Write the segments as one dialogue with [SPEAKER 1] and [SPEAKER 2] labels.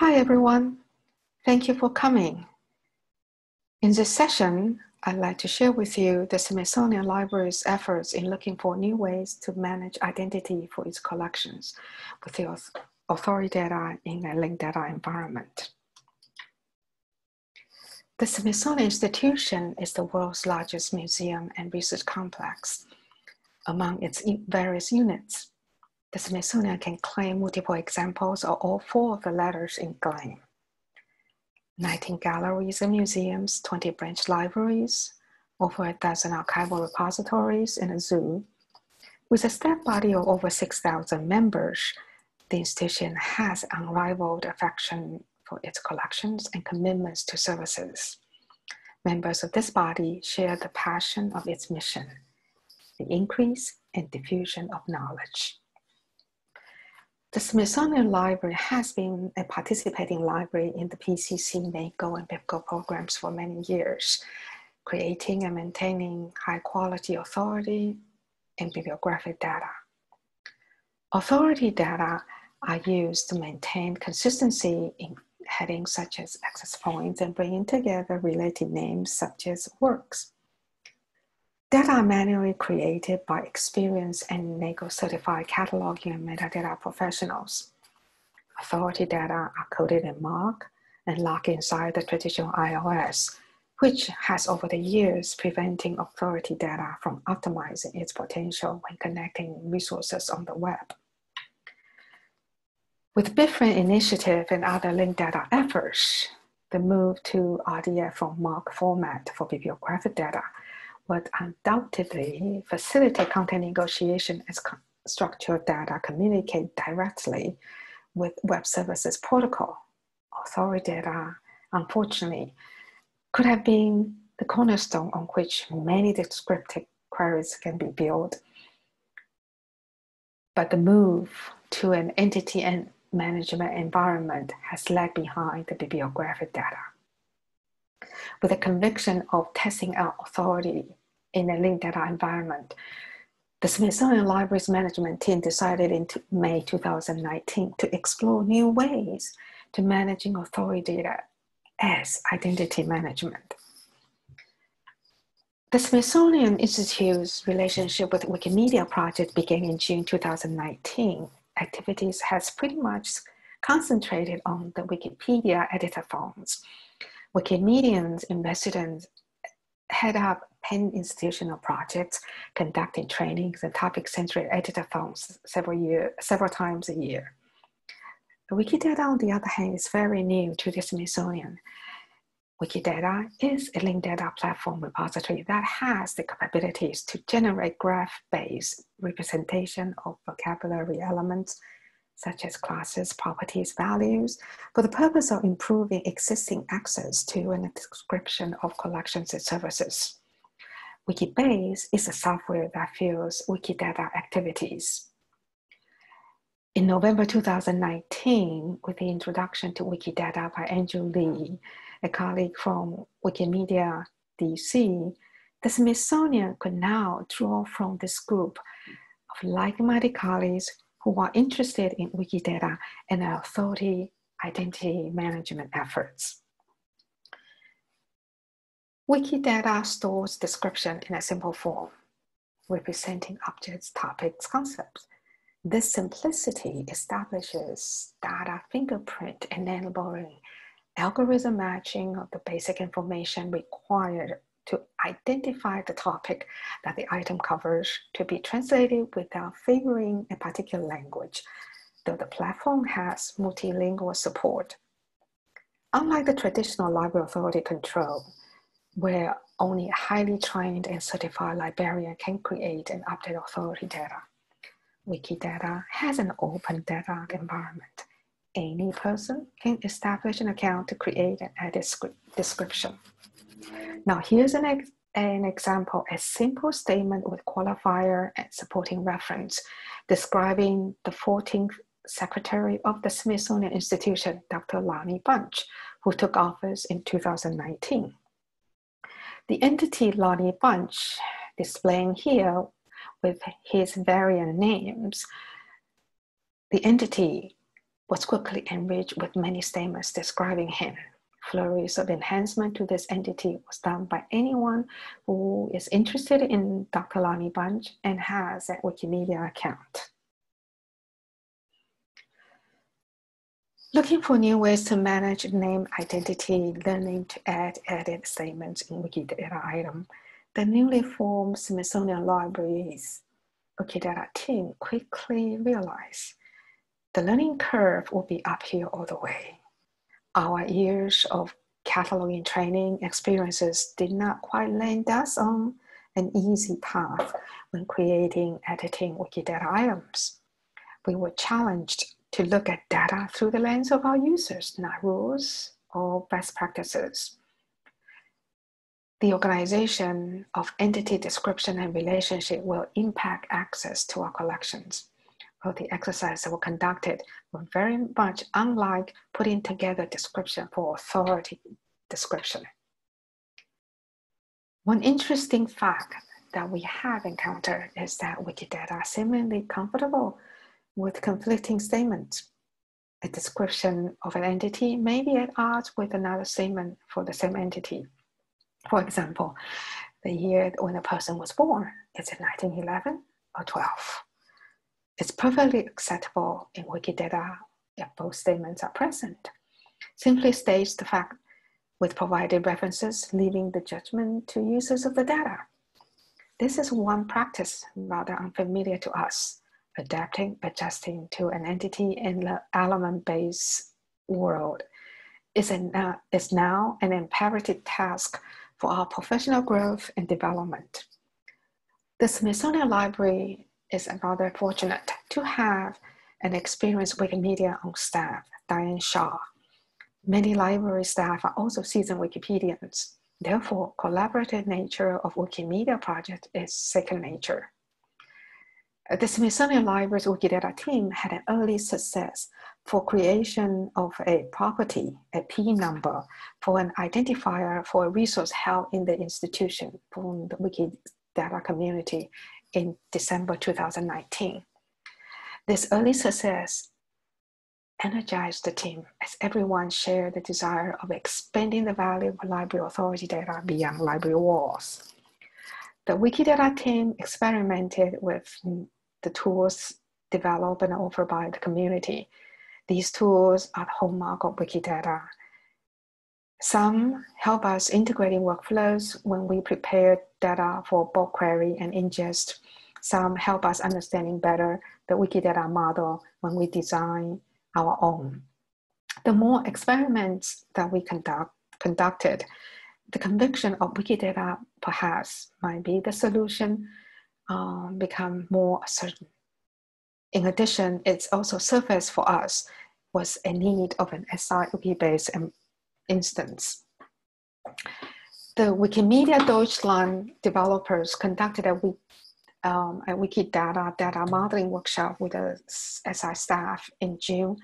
[SPEAKER 1] Hi, everyone. Thank you for coming. In this session, I'd like to share with you the Smithsonian Library's efforts in looking for new ways to manage identity for its collections with the authority data in a linked data environment. The Smithsonian Institution is the world's largest museum and research complex. Among its various units, the Smithsonian can claim multiple examples of all four of the letters in claim. 19 galleries and museums, 20 branch libraries, over a dozen archival repositories, and a zoo. With a staff body of over 6,000 members, the institution has unrivaled affection for its collections and commitments to services. Members of this body share the passion of its mission, the increase and diffusion of knowledge. The Smithsonian Library has been a participating library in the PCC, NACO, and BIBCO programs for many years, creating and maintaining high quality authority and bibliographic data. Authority data are used to maintain consistency in headings such as access points and bringing together related names such as works. Data are manually created by experienced and NACO certified cataloging and metadata professionals. Authority data are coded in MARC and locked inside the traditional ILS, which has over the years preventing authority data from optimizing its potential when connecting resources on the web. With BIBFRAME initiative and other linked data efforts, the move to RDF from MARC format for bibliographic data would undoubtedly facilitate content negotiation as structured data communicate directly with web services protocol. Authority data, unfortunately, could have been the cornerstone on which many descriptive queries can be built. But the move to an entity and management environment has lagged behind the bibliographic data. With a conviction of testing out authority in a linked data environment. The Smithsonian Libraries management team decided in May 2019 to explore new ways to managing authority data as identity management. The Smithsonian Institute's relationship with Wikimedia Project began in June 2019. Activities has pretty much concentrated on the Wikipedia editor forms. Wikimedians in head up Penn institutional projects, conducting trainings and topic-centric editor forums several, year, several times a year. Wikidata, on the other hand, is very new to the Smithsonian. Wikidata is a linked data platform repository that has the capabilities to generate graph-based representation of vocabulary elements such as classes, properties, values, for the purpose of improving existing access to and description of collections and services. Wikibase is a software that fuels Wikidata activities. In November 2019, with the introduction to Wikidata by Andrew Lih, a colleague from Wikimedia DC, the Smithsonian could now draw from this group of like-minded colleagues who are interested in Wikidata and authority identity management efforts. Wikidata stores description in a simple form, representing objects, topics, concepts. This simplicity establishes data fingerprint enabling algorithm matching of the basic information required to identify the topic that the item covers to be translated without favoring a particular language, though the platform has multilingual support. Unlike the traditional library authority control, where only a highly trained and certified librarian can create and update authority data, Wikidata has an open data environment. Any person can establish an account to create and edit description. Now here's an, ex an example, a simple statement with qualifier and supporting reference describing the 14th Secretary of the Smithsonian Institution, Dr. Lonnie Bunch, who took office in 2019. The entity Lonnie Bunch, displaying here with his variant names, the entity was quickly enriched with many statements describing him. Flurries of enhancement to this entity was done by anyone who is interested in Dr. Lonnie Bunch and has a Wikimedia account. Looking for new ways to manage name identity, learning to add edit statements in Wikidata item, the newly formed Smithsonian Libraries Wikidata team quickly realized the learning curve will be uphill all the way. Our years of cataloging training experiences did not quite land us on an easy path when creating editing Wikidata items. We were challenged to look at data through the lens of our users, not rules or best practices. The organization of entity description and relationship will impact access to our collections. Well, the exercises that were conducted were very much unlike putting together description for authority description. One interesting fact that we have encountered is that Wikidata seemingly comfortable with conflicting statements. A description of an entity may be at odds with another statement for the same entity. For example, the year when a person was born, is it 1911 or 12? It's perfectly acceptable in Wikidata if both statements are present. Simply states the fact with provided references, leaving the judgment to users of the data. This is one practice rather unfamiliar to us adapting, adjusting to an entity in the element-based world is, an, uh, now an imperative task for our professional growth and development. The Smithsonian Library is rather fortunate to have an experienced Wikimedia on staff, Diane Shaw. Many library staff are also seasoned Wikipedians. Therefore, collaborative nature of Wikimedia project is second nature. The Smithsonian Library's Wikidata team had an early success for creation of a property, a P number, for an identifier for a resource held in the institution from the Wikidata community in December 2019. This early success energized the team as everyone shared the desire of expanding the value of library authority data beyond library walls. The Wikidata team experimented with the tools developed and offered by the community. These tools are the hallmark of Wikidata. Some help us integrating workflows when we prepare data for bulk query and ingest. Some help us understanding better the Wikidata model when we design our own. The more experiments that we conduct, conducted, the conviction of Wikidata perhaps might be the solution um, become more certain. In addition, it's also surfaced for us was a need of an SI-based instance. The Wikimedia Deutschland developers conducted a, um, a Wikidata data modeling workshop with the SI staff in June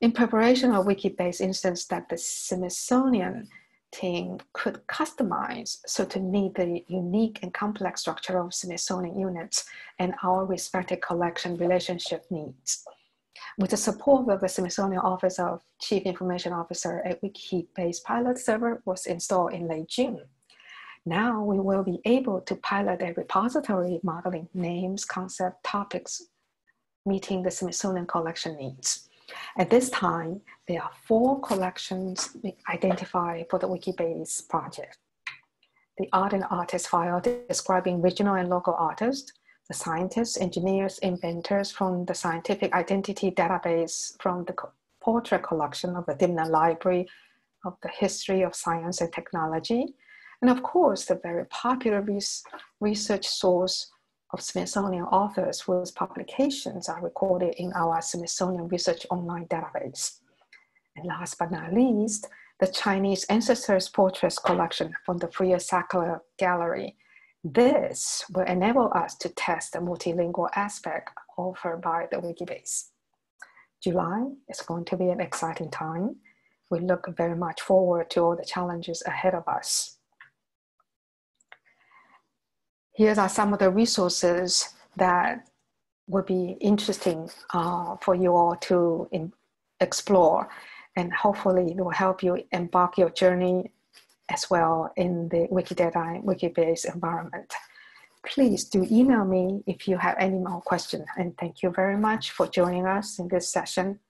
[SPEAKER 1] in preparation of Wikibase instance that the Smithsonian team could customize so to meet the unique and complex structure of Smithsonian units and our respective collection relationship needs. With the support of the Smithsonian Office of Chief Information Officer, a Wikibase pilot server was installed in late June. Now we will be able to pilot a repository modeling names, concept, topics, meeting the Smithsonian collection needs. At this time, there are four collections identified for the Wikibase project. The art and artist file describing regional and local artists, the scientists, engineers, inventors from the scientific identity database from the portrait collection of the Dibner Library of the History of Science and Technology, and of course, the very popular research source of Smithsonian authors whose publications are recorded in our Smithsonian Research Online database. And last but not least, the Chinese Ancestors Portraits collection from the Freer Sackler Gallery. This will enable us to test the multilingual aspect offered by the Wikibase. July is going to be an exciting time. We look very much forward to all the challenges ahead of us. Here are some of the resources that would be interesting uh, for you all to in, explore, and hopefully it will help you embark your journey as well in the Wikidata and Wikibase environment. Please do email me if you have any more questions. And thank you very much for joining us in this session.